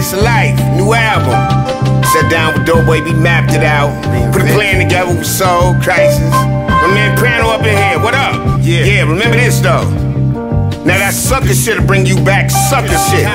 Of Life, new album. Sat down with Doughboy, we mapped it out. Put a plan together with Soul, Khrysis. My man Prano up in here, what up? Yeah. Yeah, remember this though. Now that sucker shit'll bring you back sucker shit.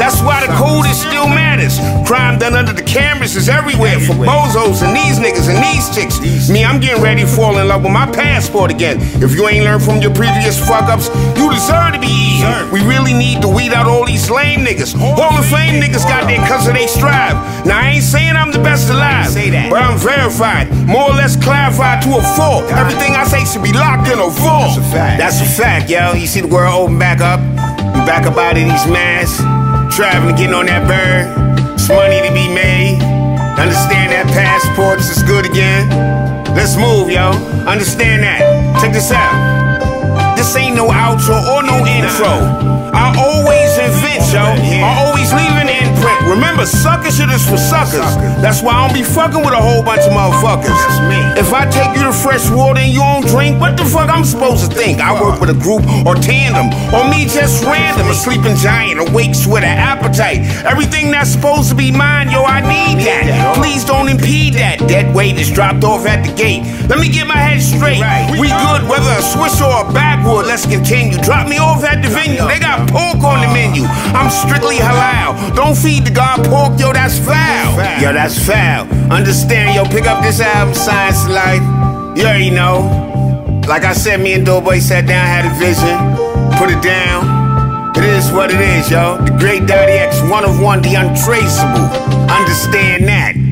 That's why the code is still matters. Crime done under the cameras is everywhere for bozos and these niggas and these chicks. Me, I'm getting ready to fall in love with my passport again. If you ain't learned from your previous fuck ups, you deserve to be We really need to weed out all these lame niggas. Hall of Fame niggas got there cause of they strive. Now I ain't saying I'm the best alive, Say that. but I'm verified, more or less clarified to a fault. Everything I say should be locked in a vault. That's a fact. That's a fact, yo. You see the world open back up. We back up out of these masks. Traveling, getting on that bird. It's money to be made. Understand that passports is good again. Let's move, yo. Understand that. Check this out. This ain't no outro or no intro. I always invent, yo. I always leave an imprint. Remember, sucker shit is for suckers. That's why I don't be fucking with a whole bunch of motherfuckers. If I take you to fresh water and you don't drink, what the fuck I'm supposed to think? I work with a group or tandem, or me just random, a sleeping giant, awakes with an appetite. Everything that's supposed to be mine, yo, I need that. Please don't impede that. Dead weight is dropped off at the gate. Let me get my head straight. We good, whether a Swiss or a backwood. Let's continue. Drop me off at the venue. They got pork on the menu. I'm strictly halal. Don't feed the god pork, yo, that's foul. Yo, that's foul. Understand, yo, pick up this album, Science of Life. You already know. Like I said, me and Doughboy sat down, had a vision, put it down. It is what it is, yo. The great Daddy X, one of one, the untraceable. Understand that.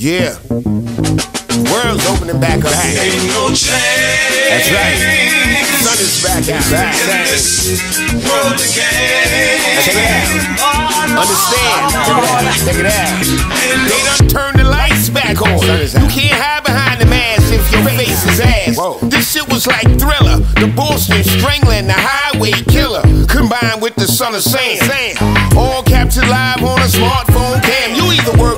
Yeah. World's opening back up. Ain't no change. That's right. Sun is back out. Back. In this world again. Check it out. Understand. Check it out. They done turned the lights back on. You can't hide behind the mask if your face is ass. Whoa. This shit was like thriller. The Boston strangling, the highway killer. Combined with the son of Sam. All captured live on a smartphone cam. You either worked on your abs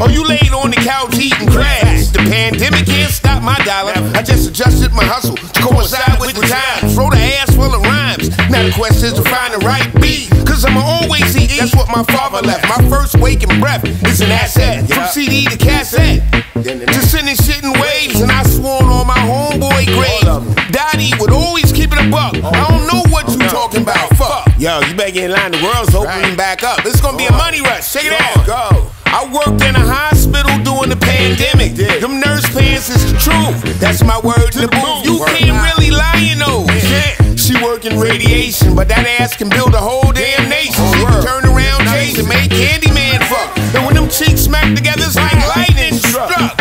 or you laid on the couch eating grass. The pandemic can't stop my dollar. I just adjusted my hustle to coincide with the times. Throw the ass full of rhymes. Now the quest is to find the right beat. Cause I'ma always eat. That's what my father left. My first waking breath is an asset. From CD to cassette. To sending shit in waves. And I sworn on my homeboy grave. Daddy would always keep it a buck. I don't know what you talking about. Fuck. Yo, you better get in line. The world's opening back up. It's gonna be a money rush. Check it out. Go. I worked in a hospital during the pandemic. Them nurse pants is the truth. That's my word to the booth. You can't really lie in those. She working radiation, but that ass can build a whole damn nation. She can turn around, chase and make Candyman fuck. And when them cheeks smack together, it's like lightning struck.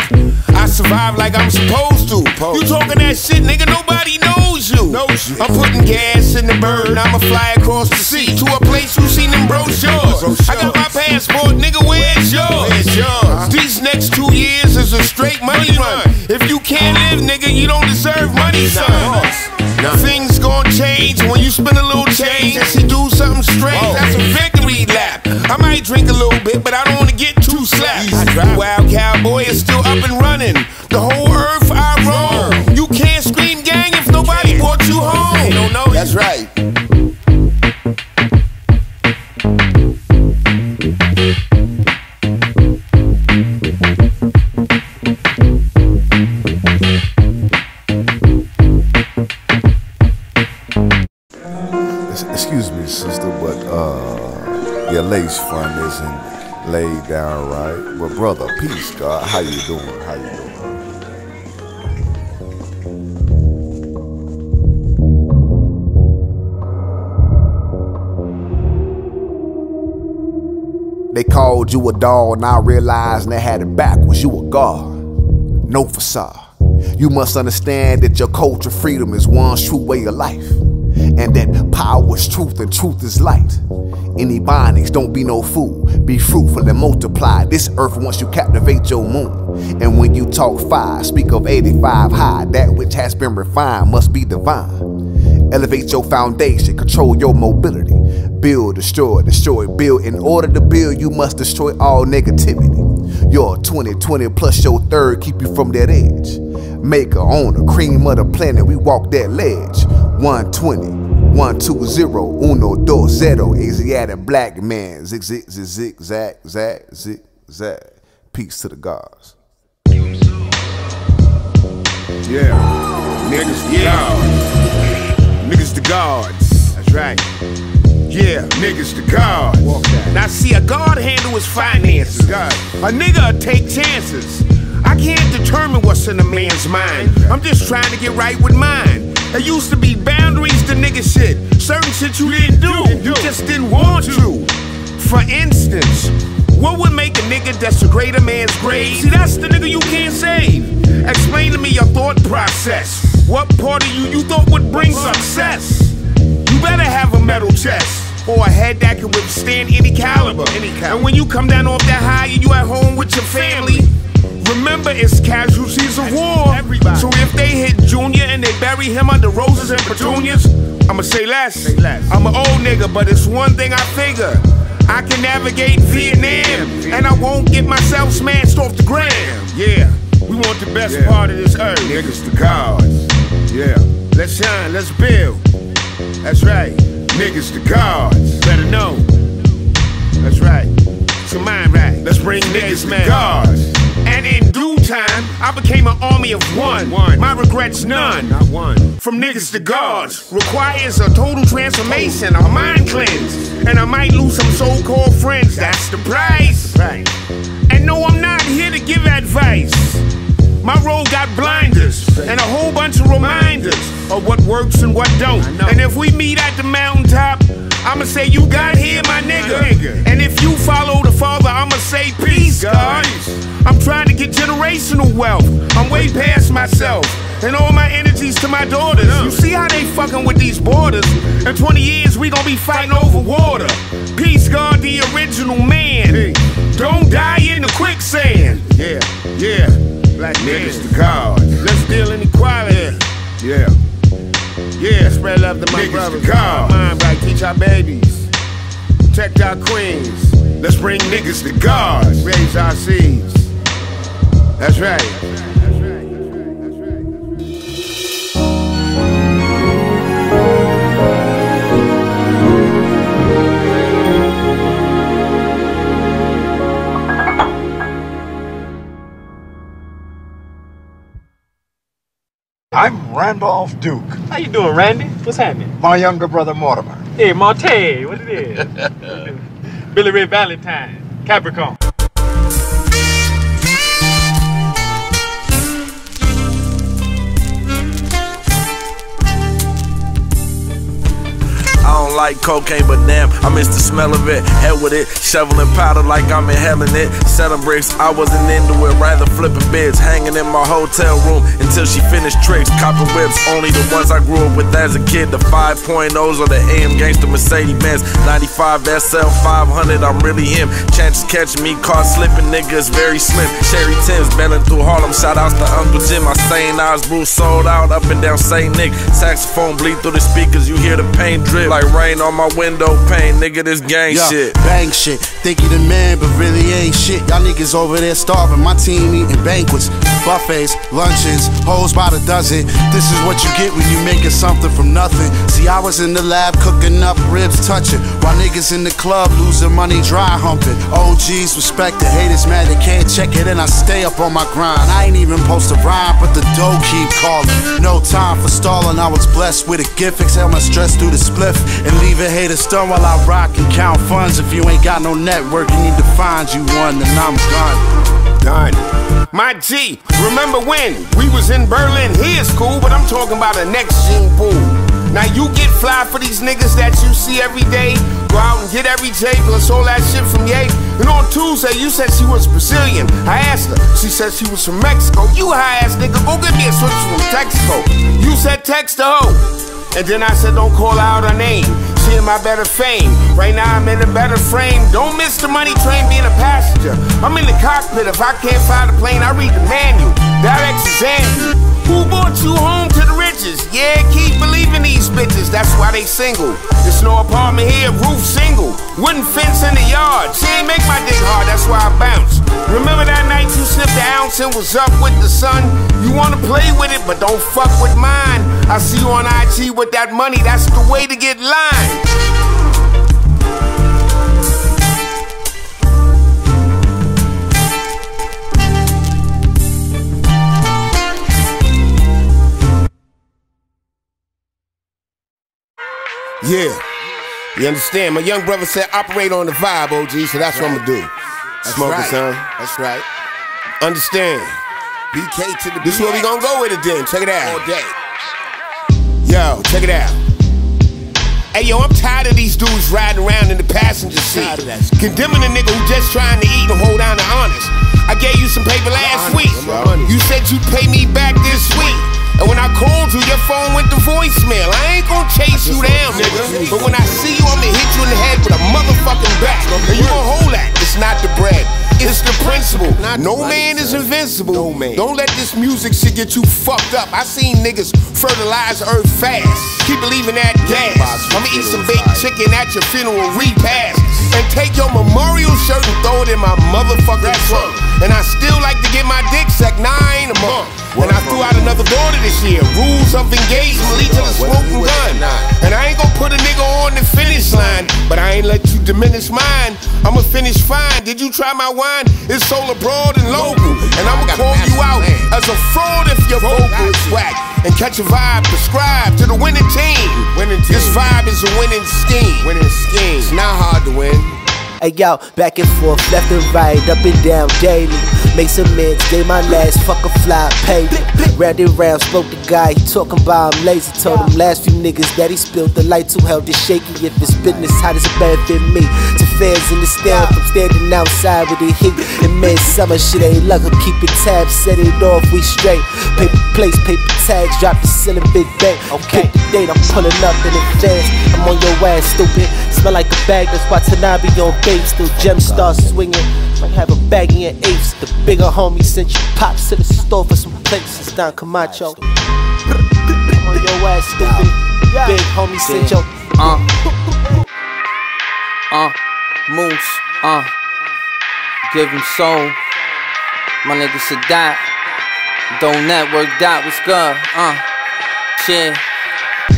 Survive like I'm supposed to. You talking that shit, nigga? Nobody knows you. I'm putting gas in the bird. I'ma fly across the sea to a place you seen them brochures. I got my passport, nigga. Where's yours? These next two years is a straight money run. If you can't live, nigga, you don't deserve money, son. Things gon' change when you spend a little change and she do something strange. That's a victory lap. I might drink a little bit, but I don't wanna get too slapped. Wild cowboy is still up and running. The whole earth I roam. You can't scream gang if nobody brought you home. Don't know That's right. Laid down right. But brother, peace, God. How you doing? How you doing? They called you a dog, and I realized they had it backwards. You a god, no facade. You must understand that your culture freedom is one true way of life. And that power is truth and truth is light. Any bindings, don't be no fool. Be fruitful and multiply. This earth wants you captivate your moon. And when you talk five, speak of 85 high. That which has been refined must be divine. Elevate your foundation, control your mobility. Build, destroy, destroy, build. In order to build, you must destroy all negativity. Your 2020 plus your third keep you from that edge. Maker, owner, cream of the planet, we walk that ledge. 120, 120, uno, dos, zero. Asiatic black man. Zig, zig, zig, zig, zag, zag, zig, zag. Peace to the gods. Yeah. Niggas, the yeah. Niggas the gods. That's right. Yeah, niggas the gods. Now see, a god handle his finances. A nigga take chances. I can't determine what's in a man's mind. I'm just trying to get right with mine. There used to be boundaries to nigga shit. Certain shit you didn't do. You just didn't want to. For instance, what would make a nigga desecrate a man's grave? See, that's the nigga you can't save. Explain to me your thought process. What part of you you thought would bring success? You better have a metal chest. Or a head that can withstand any caliber. And when you come down off that high and you at home with your family, remember it's casualties of war. So if they hit Junior and they bury him under roses and petunias, I'ma say less. I'm an old nigga, but it's one thing I figure. I can navigate Vietnam, and I won't get myself smashed off the gram. Yeah, we want the best part of this earth. Niggas the gods. Yeah, let's shine, let's build. That's right. Niggas the gods. Better know. That's right. So mind right. Let's bring niggas the gods. And in due time, I became an army of one. My regrets none. Not one. From niggas to gods requires a total transformation, a mind cleanse. And I might lose some so-called friends. That's the price. Right. And no, I'm not here to give advice. My road got blinders and a whole bunch of reminders of what works and what don't. And if we meet at the mountaintop, I'ma say you got here, my nigga. And if you follow Father, I'ma say peace, God. I'm trying to get generational wealth. I'm way past myself. And all my energies to my daughters. You see how they fucking with these borders? In 20 years, we gonna be fighting over water. Peace, God, the original man. Don't die in the quicksand. Yeah, yeah. Black niggas the God. Let's deal inequality. Yeah. Yeah, spread love to my niggas brothers. The God. Mind right, teach our babies. Protect our queens. Let's bring niggas to God. Raise our seeds. That's right. Right, that's right. That's right. That's right. That's right. I'm Randolph Duke, How you doing, Randy? What's happening? my younger brother Mortimer. Hey, Monte, what it is? Billy Ray Valentine, Capricorn. Like cocaine, but damn, I miss the smell of it. Hell with it, shoveling powder like I'm inhaling it. Selling bricks, I wasn't into it, rather flipping bids. Hanging in my hotel room until she finished tricks. Copping whips, only the ones I grew up with as a kid. The 5.0s or the AM Gangster Mercedes Benz. 95 SL 500, I'm really him. Chances catching me caught slipping, niggas very slim. Cherry Tims, belling through Harlem. Shout outs to Uncle Jim. I St. Eyes brew sold out up and down St. Nick. Saxophone bleed through the speakers, you hear the pain drip like rain on my window pane. Nigga, this gang Yeah, shit. bang shit. Think you the man, but really ain't shit. Y'all niggas over there starving. My team eating banquets, buffets, luncheons, hoes by the dozen. This is what you get when you making something from nothing. See, I was in the lab cooking up ribs, touching, while niggas in the club losing money, dry humping. OGs respect the haters, mad they can't check it, and I stay up on my grind. I ain't even post a rhyme, but the dough keep calling. No time for stalling. I was blessed with a gift, exhale my stress through the spliff, and leave a hater stun while I rock and count funds. If you ain't got no network, you need to find you one, and I'm gone. Done. My G, remember when we was in Berlin? Here's cool, but I'm talking about a next gene pool. Now you get fly for these niggas that you see every day. Go out and get every J plus all that shit from Ye. And on Tuesday, you said she was Brazilian. I asked her, she said she was from Mexico. You high ass nigga, go get me a switch from Texaco. You said text the hoe. And then I said, don't call out her name. My better fame. Right now I'm in a better frame. Don't miss the money train being a passenger. I'm in the cockpit. If I can't fly the plane, I read the manual. Direct Exam. Who brought you home to the riches? Yeah, keep believing these bitches. That's why they single. There's no apartment here, roof single. Wooden fence in the yard. She ain't make my dick hard, that's why I bounce. Remember that night you sniffed the ounce and was up with the sun? You wanna play with it, but don't fuck with mine. I see you on IG with that money, that's the way to get lined. Yeah. You understand? My young brother said operate on the vibe, OG, so that's what I'm gonna do. Smoke right. it, son. That's right. Understand. BK to the This is where we gonna go with it then. Check it out. All day. Yo, check it out. Hey yo, I'm tired of these dudes riding around in the passenger seat. Tired of that. Condemning a nigga who just trying to eat and hold down the honors. I gave you some paper last honest, week. You said you'd pay me back this week. And when I called you, your phone went to voicemail. I ain't gonna chase you down, nigga. But when I see you, I'ma hit you in the head with a motherfucking bat. And you gon' hold that. It's not the bread. It's the principle. No man is invincible. No man. Don't let this music shit get you fucked up. I seen niggas fertilize earth fast. Keep believing that gas. I'ma eat some baked chicken at your funeral repast. And take your memorial shirt and throw it in my motherfucking trunk. And I still like to get my dick sucked nine a month. And I threw out another daughter this year. Rules of engagement lead to the smoking gun. And I ain't gonna put a nigga on the finish line, but I ain't let you diminish mine. I'ma finish fine. Did you try my wine? It's sold abroad and local. And I'ma call you out as a fraud if your vocal is whack. And catch a vibe, prescribe to the winning team. Winning team. This vibe is a winning scheme. Winning scheme. It's not hard to win. Hey yo, back and forth, left and right, up and down daily. Make some meds, gave my last fuck a fly, paid. Round and round, spoke the guy, he talking about I'm lazy. Told him last few niggas that he spilled the light too held it shaky. If it's business, how does it benefit me? To fans in the stand, from standing outside with the heat. In midsummer, shit ain't luck, keep it tab, set it off, we straight. Paper plates, paper tags, drop the ceiling, big bang. Okay, the date, I'm pulling up in advance. I'm on your ass, stupid. Smell like a bag, that's why tonight be on babe. Still gem stars swinging. Might have a bag in your apes. The bigger homie sent you pops to the store for some plates. It's down Camacho. I'm on your ass, stupid. Big homie sent your. Uh. Uh. Moose. Uh. Give Em Soul. My nigga Sadat. Dough Network dot what's good. Uh. Shit.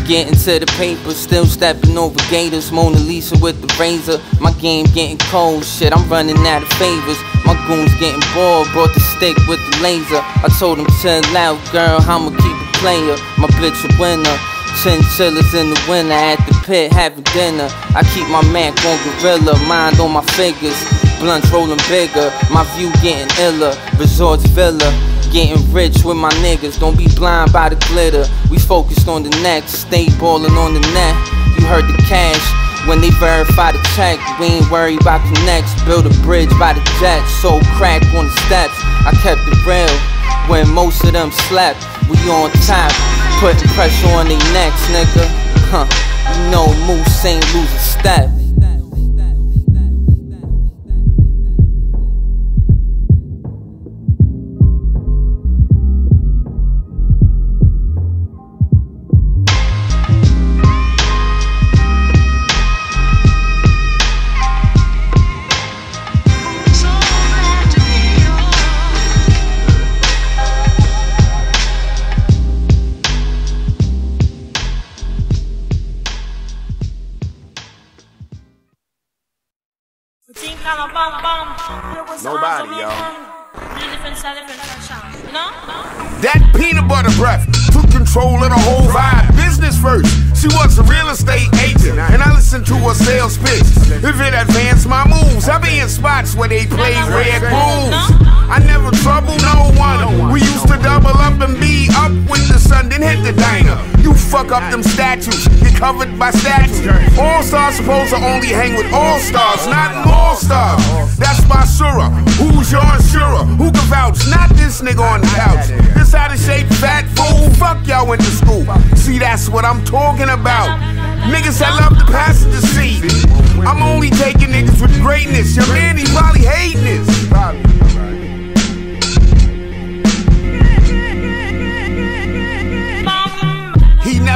Getting to the paper, still stepping over gators. Mona Lisa with the razor. My game getting cold, shit. I'm running out of favors. My goons getting bored, brought the stick with the laser. I told him, chill out, girl, I'ma keep it player. My bitch a winner. Chinchillas in the winter at the pit having dinner. I keep my Mac on gorilla, mind on my figures. Blunts rolling bigger, my view getting iller. Resorts villa, getting rich with my niggas. Don't be blind by the glitter. We focused on the next, stay ballin' on the net. You heard the cash. When they verify the check, we ain't worried about connects. Build a bridge by the jet, so crack on the steps. I kept it real when most of them slept. We on top, putting pressure on their necks, nigga. Huh? You know Moose ain't lose a step. Nobody, y'all. That peanut butter breath took control of the whole vibe. Business first. She was a real estate agent, and I listened to her sales pitch. If it advanced my moves, I be in spots where they play red grooves. I never trouble no one. We used to double up and be up with the sun, then hit the diner. You fuck up them statues, get covered by statues. All stars supposed to only hang with all stars, not all stars. That's my surah. Who's your insurer? Who can vouch? Not this nigga on the couch. This out of shape fat fool. Fuck y'all went to school. See, that's what I'm talking about. Niggas that love the passenger seat. I'm only taking niggas with greatness. Your man, he probably hating this.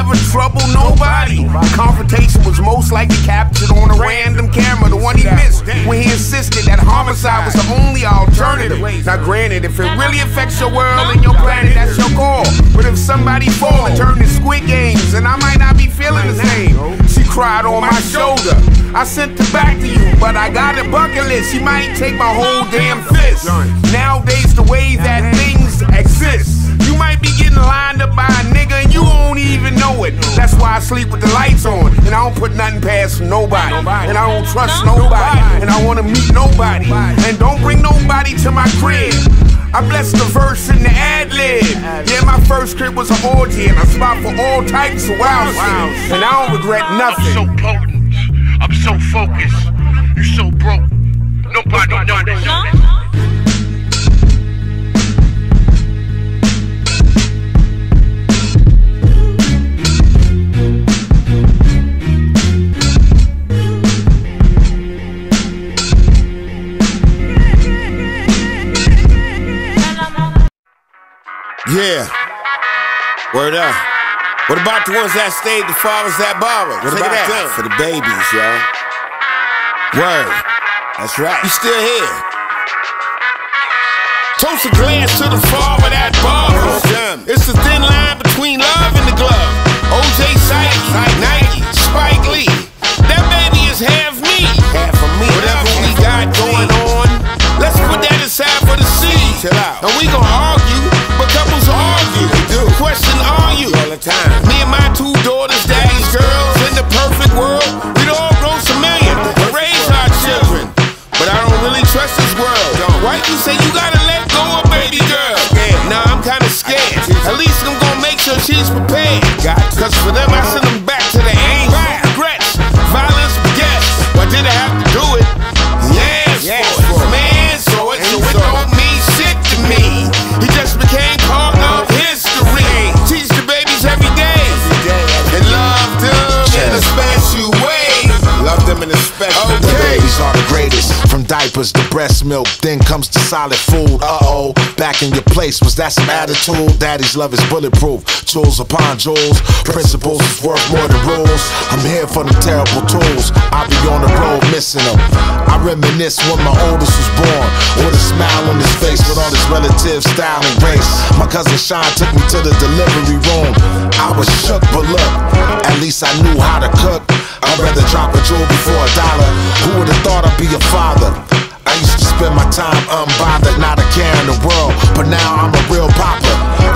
Never troubled nobody. Confrontation was most likely captured on a random camera, the one he missed when he insisted that homicide was the only alternative. Now, granted, if it really affects your world and your planet, that's your call. But if somebody fall and turn to Squid Games, and I might not be feeling the same. She cried on my shoulder. I sent her back to you, but I got a bucket list. She might take my whole damn fist. Nowadays, the way that things exist. You might be getting lined up by a nigga and you won't even know it. That's why I sleep with the lights on. And I don't put nothing past nobody. And I don't trust nobody. And I wanna meet nobody. And don't bring nobody to my crib. I bless the verse and the ad lib. Yeah, my first crib was an orgy and a spot for all types of wild shit. And I don't regret nothing. I'm so potent. I'm so focused. You so broke. Nobody knows. Yeah. Word up. What about the ones that stayed the fathers that borrowed? What Check about them? For the babies, y'all. Word. That's right. You still here? Toast a glass to the father that borrows. It's the thin line between love and the glove. OJ Psyche, Nike, Spike Lee. That baby is half me. Half of me. Whatever we got going on, let's put that aside for the seed. Chill out. And we gon' argue, question are you? All the time. Me and my two daughters, daddy's girls, in the perfect world, we'd all grow some million and raise our children. But I don't really trust this world. Why you say you gotta let go of baby girl? Nah, I'm kinda scared. At least I'm gonna make sure she's prepared. Cause for them, I send Diapers to breast milk, then comes the solid food. Uh oh, back in your place, was that some attitude? Daddy's love is bulletproof. Jewels upon jewels, principles is worth more than rules. I'm here for them terrible tools. I'll be on the road missing them. I reminisce when my oldest was born, with a smile on his face, with all his relative style and race. My cousin Sean took me to the delivery room. I was shook, but look, at least I knew how to cook. I'd rather drop a jewel before a dollar. Who would have thought I'd be a father? I used to spend my time unbothered, not a care in the world. But now I'm a real papa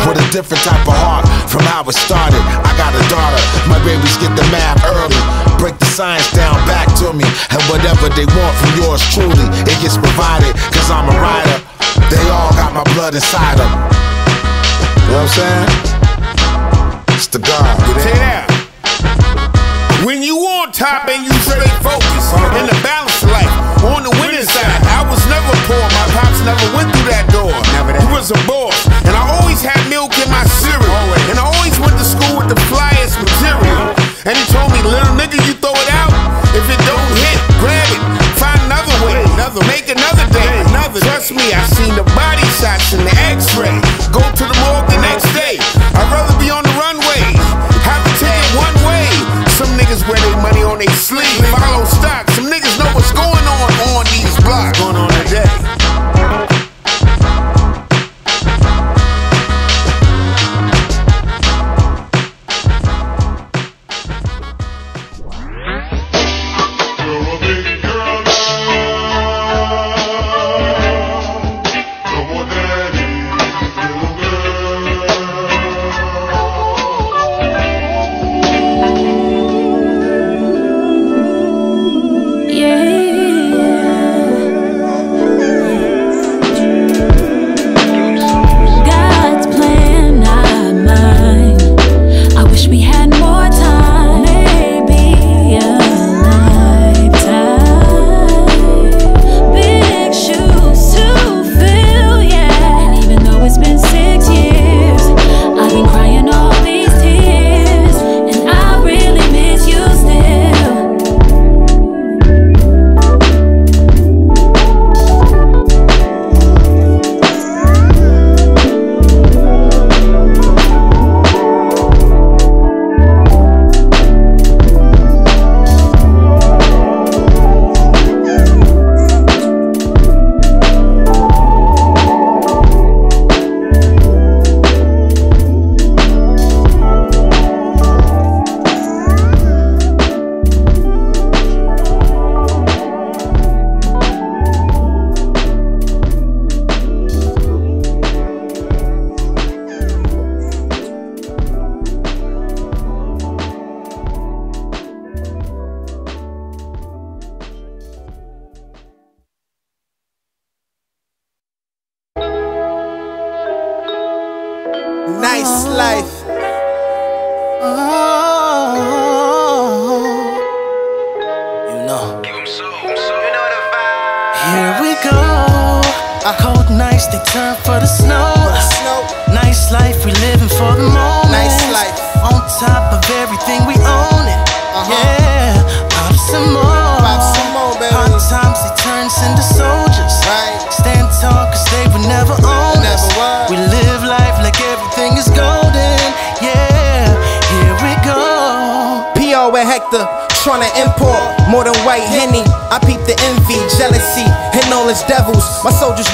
with a different type of heart from how it started. I got a daughter, my babies get the math early. Break the science down back to me. And whatever they want from yours truly, it gets provided. Cause I'm a rider. They all got my blood inside them. You know what I'm saying? It's the God. It. When you on top and you was a boss, and I always had milk in my cereal, and I always went to school with the flyest material. And he told me, little nigga, you throw it out. If it don't hit, grab it. Find another way. Make another day. Trust me, I seen the body shots and the X-ray.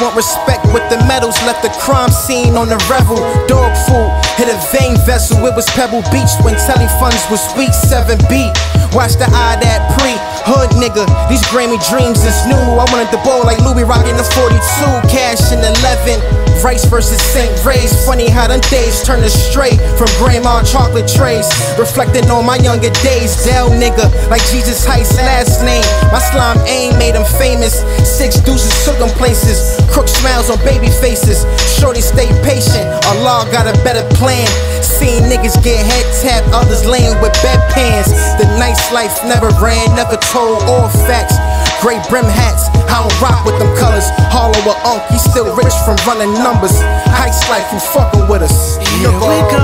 Want respect with the medals. Left the crime scene on the revel. Dog food hit a vein vessel. It was Pebble Beach when telefunds was weak. 7 beat. Watch the eye that pre hood nigga. These Grammy dreams is new. I wanted the ball like Louis rocking the 42. Cash in 11. Rice versus St. Ray's. Funny how them days turn straight from grandma chocolate trays. Reflecting on my younger days. Dell nigga, like Jesus Heist last name. My slime aim made him famous. Six deuces took him places. Crook smiles on baby faces. Shorty stay patient. Allah got a better plan. Seen niggas get head tapped, others laying with bedpans. The nice life never ran, never told all facts. Gray brim hats, I don't rock with them colors. Hollow or unk, he still rich from running numbers. Heist life, who fucking with us? Here we go.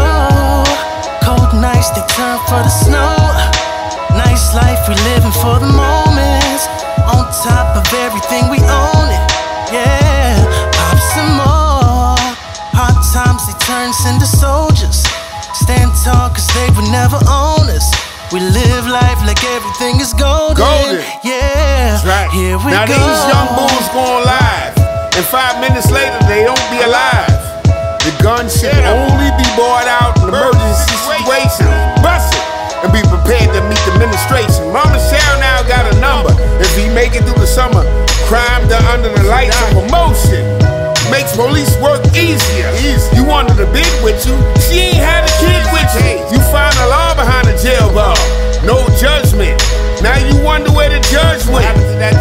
Cold nights, they turn for the snow. Nice life, we living for the moments. On top of everything, we own it. Yeah, some more. Hard times, they turn us into soldiers. Stand tall, cause they would never own us. We live life like everything is golden. Golden. Yeah, That's right. here we now go. these young bulls going live, and five minutes later they don't be alive. The gun should only be bought out in emergency situations. Bust it and be prepared to meet the administration. Mama Sharon now got a number. If he make it through the summer, crime done under the lights of promotion. Police work easier. You wanted a bid with you, she ain't had a kid with you. You find a law behind the jail bar. No judgment. Now you wonder where the judge went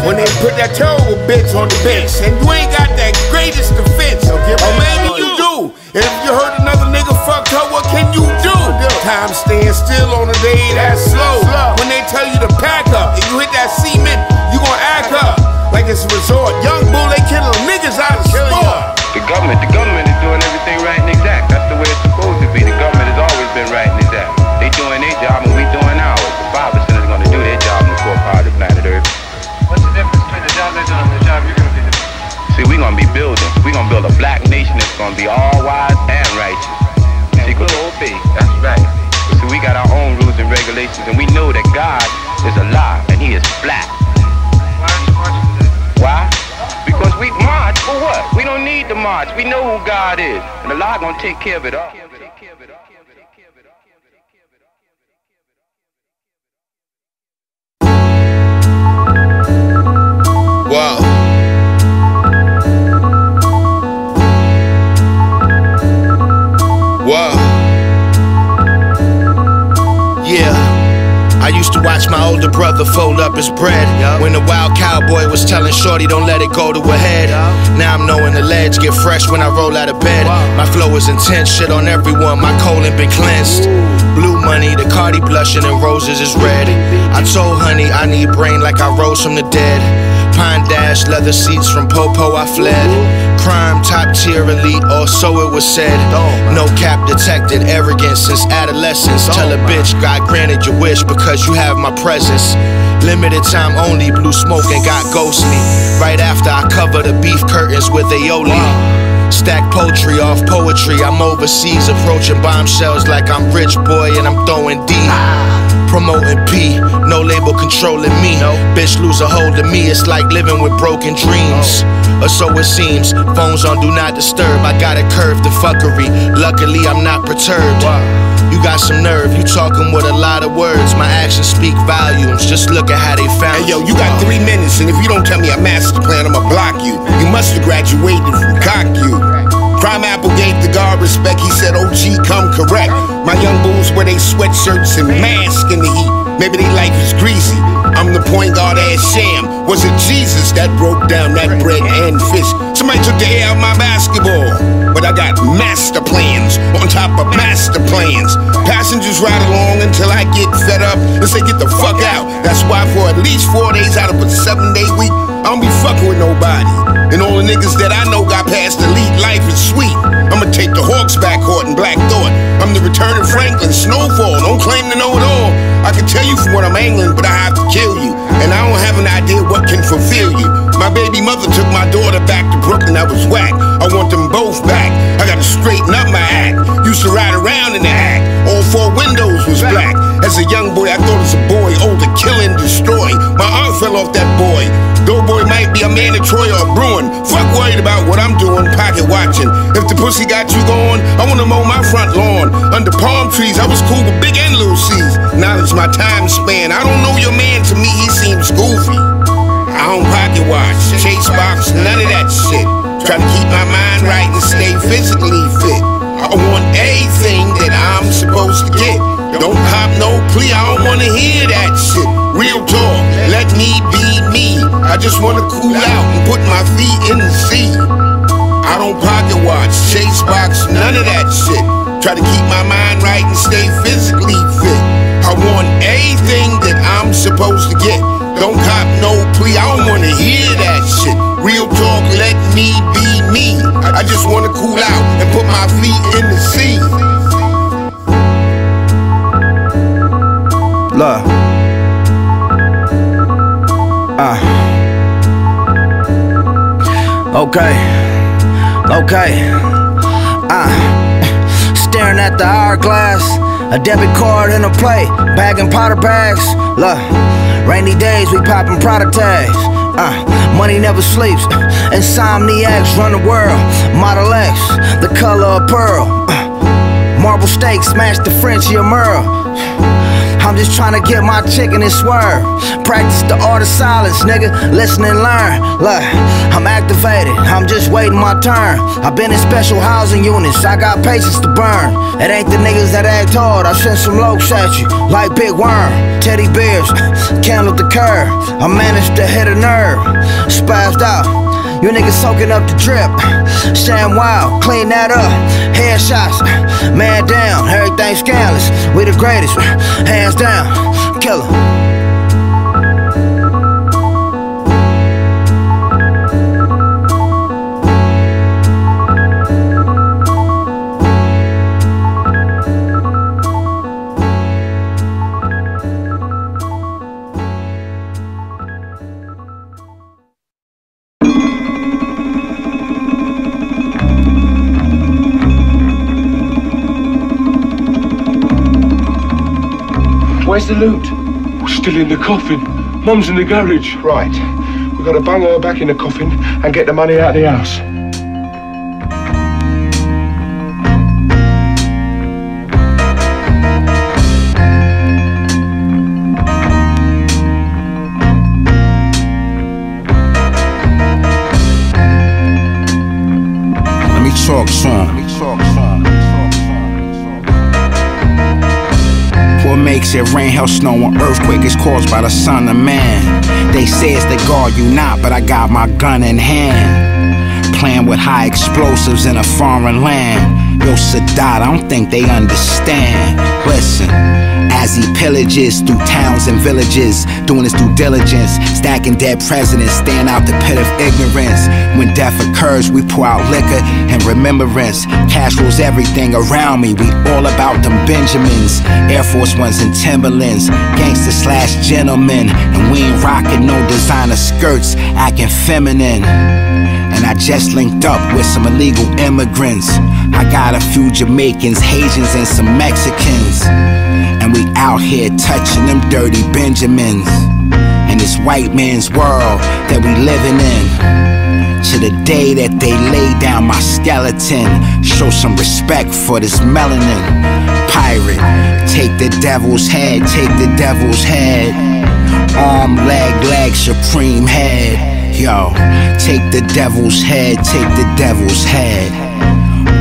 when they put that terrible bitch on the bench, and you ain't got that greatest defense. Or maybe you do. And if you heard another nigga fucked her, what can you do? Time stands still on a day that's slow. When they tell you to pack up and you hit that cement, you gon' act up like it's a resort. Young bull, they killing niggas out of sport. The government, the government is doing everything right and exact. That's the way it's supposed to be. The government has always been right and exact. They doing their job and we doing ours. The five percent is going to do their job in the four part of planet Earth. What's the difference between the job they're doing and the job you're gonna be doing? See, we're going to be building. We're going to build a black nation that's going to be all wise and righteous. See, we'll obey. That's right. See, we got our own rules and regulations, and we know that God is alive and He is black. Why? Because we march for what? We don't need to march. We know who God is, and Allah gonna take care of it all. Wow. I used to watch my older brother fold up his bread. When the wild cowboy was telling Shorty, don't let it go to her head. Now I'm knowing the ledge get fresh when I roll out of bed. My flow is intense, shit on everyone, my colon been cleansed. Blue money, the Cardi blushing and roses is red. I told honey I need brain like I rose from the dead. Pine Dash, leather seats from Popo, I fled. Crime, top tier elite, or so it was said. No cap detected, arrogance since adolescence. Oh Tell a bitch, God granted your wish because you have my presence. Limited time only, blue smoke and got ghostly. Right after I cover the beef curtains with aioli. Stack poultry off poetry. I'm overseas approaching bombshells like I'm rich boy and I'm throwing D. Promoting P, no label controlling me. Bitch lose a hold of me, it's like living with broken dreams. Or so it seems. Phones on do not disturb. I got it curve to fuckery. Luckily, I'm not perturbed. You got some nerve, you talking with a lot of words. My actions speak volumes. Just look at how they found Hey yo, you got three minutes, and if you don't tell me a master plan, I'ma block you. You must have graduated from cock you. Crimeapple gave the guard respect. He said, OG, come correct. My young bulls wear they sweatshirts and masks in the heat. Maybe they life is greasy. I'm the point guard ass sham. Was it Jesus that broke down that bread and fish? Somebody took the air out my basketball. But but I got master plans on top of master plans. Passengers ride along until I get fed up and say, get the fuck out. That's why for at least four days out of a seven day week, I don't be fucking with nobody. And all the niggas that I know got past elite life is sweet. I'ma take the Hawks back court and Black Thought. I'm the return of Franklin, Snowfall. Don't claim to know it all. I can tell you from what I'm angling, but I have to kill you. And I don't have an idea what can fulfill you. My baby mother took my daughter back to Brooklyn, I was whack. I want them both back. I gotta straighten up my act. Used to ride around in the act. All four windows was black. As a young boy, I thought as a boy, oh, to kill and destroy. My arm fell off that boy. Doughboy might be a man of Troy or Bruin. Fuck worried about what I'm doing, pocket watching. If the pussy got you going, I wanna mow my front lawn. Under palm trees, I was cool with big and little C's. Knowledge my time span. I don't know your man, to me, he seems goofy. I don't pocket watch, chase box, none of that shit. Try to keep my mind right and stay physically fit. I want everything that I'm supposed to get. Don't cop no plea, I don't wanna hear that shit. Real talk, let me be me. I just wanna cool out and put my feet in the sea. I don't pocket watch, chase box, none of that shit. Try to keep my mind right and stay physically fit. I want everything that I'm supposed to get. Don't cop no plea, I don't wanna hear that shit. Real talk, let me be me. I just wanna cool out and put my feet in the sea. Look. Uh. Okay. Okay. Uh. Staring at the hourglass. A debit card and a plate. Bagging powder bags. Look. Rainy days, we popping product tags. Uh, money never sleeps. Insomniacs run the world. Model X, the color of pearl. Uh, marble steak, smash the Frenchie or Merle. I'm just trying to get my chicken and swerve. Practice the art of silence, nigga. Listen and learn. Look, I'm activated. I'm just waiting my turn. I've been in special housing units. I got patience to burn. It ain't the niggas that act hard. I sent some lokes at you, like Big Worm. Teddy bears, candle the curve. I managed to hit a nerve. Spazzed out. You niggas soaking up the drip. Sham wild, clean that up. Headshots, man down, everything scandalous. We the greatest, hands down, killer. Where's the loot? Still in the coffin. Mum's in the garage. Right. We've got to bang her back in the coffin and get the money out of the house. Let me talk some. Makes it rain, hell, snow, and earthquake is caused by the son of man. They say it's the God you not, but I got my gun in hand. Playing with high explosives in a foreign land. Yo, Sadat, I don't think they understand. Listen, as he pillages through towns and villages, doing his due diligence, stacking dead presidents, stand out the pit of ignorance. When death occurs, we pour out liquor and remembrance. Cash rules everything around me. We all about them Benjamins, Air Force Ones and Timberlands, gangster slash gentlemen, and we ain't rocking no designer skirts, acting feminine. And I just linked up with some illegal immigrants. I got a few Jamaicans, Haitians, and some Mexicans. We out here touching them dirty Benjamins. In this white man's world that we living in. To the day that they lay down my skeleton. Show some respect for this melanin. Pirate, take the devil's head, take the devil's head. Arm, leg, leg, supreme head. Yo, take the devil's head, take the devil's head.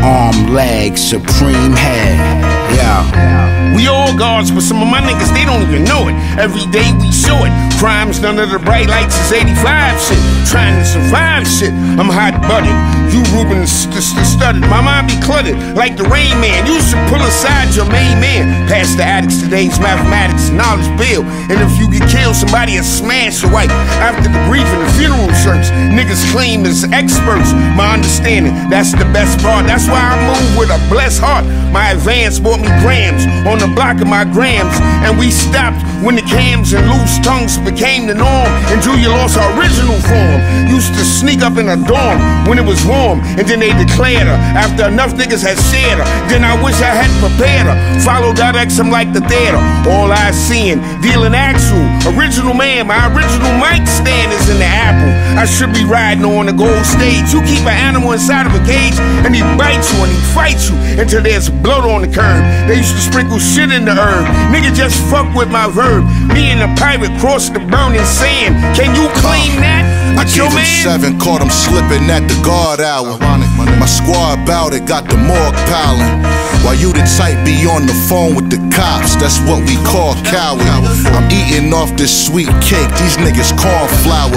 Arm, leg, supreme head. Yo. We all guards, but some of my niggas, they don't even know it. Every day we show it. Crimes, none of the bright lights is 85 shit. trying to survive shit. I'm hot butted. You Ruben st- st- studded. My mind be cluttered like the rain man. You should pull aside your main man. Pass the addicts today's mathematics knowledge bill. And if you get killed, somebody will smash your wife. After the grief and the funeral service, niggas claim as experts. My understanding, that's the best part. That's why I move with a blessed heart. My advance bought me grams on the block of my grams. And we stopped when the cams and loose tongues became the norm. And Julia lost her original form. Used to sneak up in a dorm when it was warm. And then they declared her after enough niggas had shared her. Then I wish I had prepared her. Followed that I'm like the theater. All I seeing, dealing actual. Original man, my original mic stand is in the apple. I should be riding on the gold stage. You keep an animal inside of a cage and he bites you and he fights you until there's blood on the curb. They used to sprinkle shit in the herb. Nigga just fuck with my verb. Me and the pirate crossed the burning sand. Can you claim that? I With gave him seven, caught him slipping at the guard hour. My squad bout it, got the morgue piling. While you the type be on the phone with the cops, that's what we call coward. I'm eating off this sweet cake, these niggas cornflower.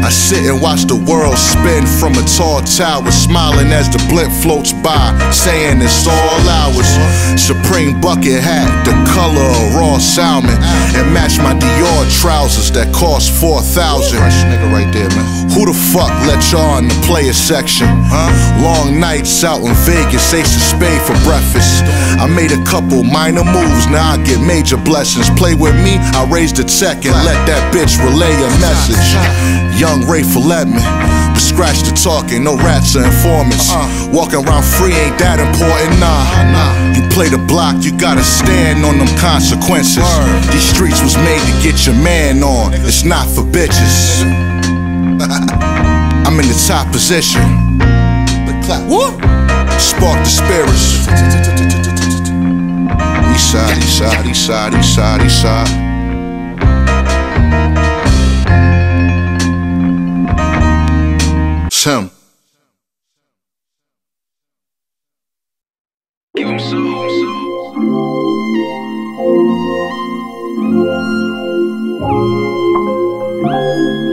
I sit and watch the world spin from a tall tower, smiling as the blimp floats by, saying it's all ours. Supreme bucket hat, the color of raw salmon, and match my Dior trousers that cost 4,000. Fresh nigga right there, man. Who the fuck let y'all in the player section? Huh? Long nights out in Vegas, ace of spade for breakfast. I made a couple minor moves, now I get major blessings. Play with me, I raise the check and let that bitch relay a message. Young Ray Letman, but scratch the talking, no rats or informants. Walking around free ain't that important, nah. nah. You play the block, you gotta stand on them consequences. These streets was made to get your man on, it's not for bitches. I'm in the top position. Woo! Spark the spirits. East side, east side, east side, east side, east side. It's him.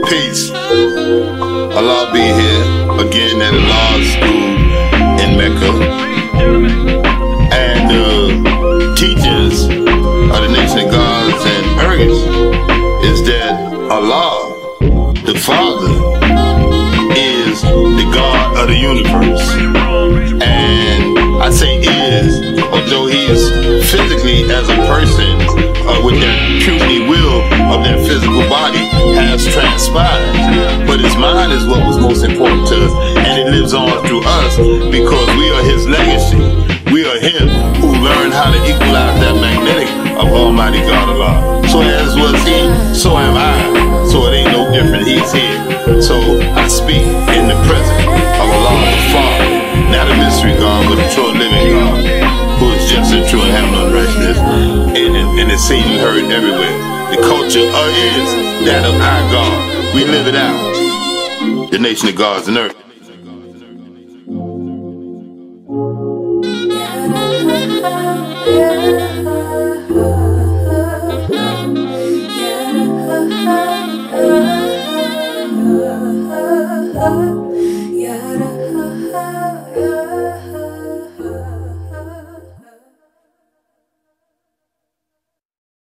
Peace. Allah be here again at Allah's school in Mecca. And the teachers of the nation gods and earth is that Allah, the Father, is the God of the universe. And I say is, although he is physically as a person uh, with that puny will of that physical body has transpired. But his mind is what was most important to us, and it lives on through us because we are his legacy. We are him who learned how to equalize that magnetic of Almighty God Allah. So as was he, so am I. So it ain't no different. He's here. So I speak in the presence of Allah the Father, not a mystery God, but a true living God, who is just and true and have no unrighteousness, and, and, and is seen and heard everywhere. The culture uh, is that of our God. We live it out. The nation of gods and earth.